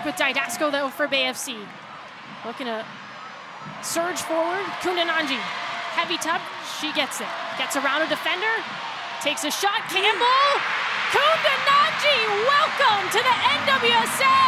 back with Dydasco though for Bay FC. Looking to surge forward. Kundananji, Heavy tub. She gets it. Gets around a defender. Takes a shot. Hmm. Campbell. Kundananji, welcome to the NWSL.